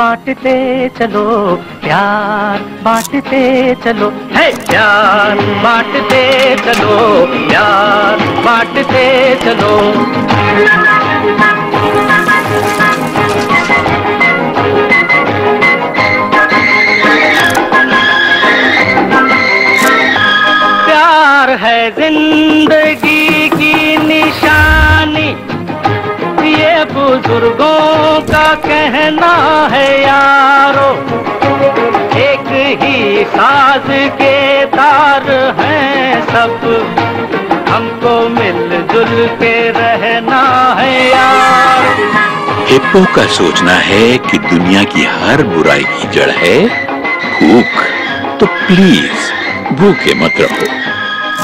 बांटते चलो, प्यार बांटते चलो। है प्यार बांटते चलो, प्यार बांटते चलो। प्यार है ज़िंदगी बुज़ुर्गों का कहना है यारो एक ही साज के तार हैं सब। हमको मिलजुल के रहना है यार। हिप्पो का सोचना है कि दुनिया की हर बुराई की जड़ है भूख। तो प्लीज़ भूखे मत रहो।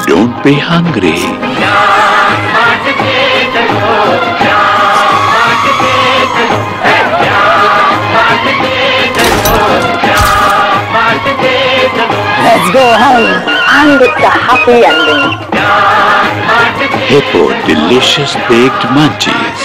Don't be hungry home and it's a happy ending. Hippo delicious baked munchies.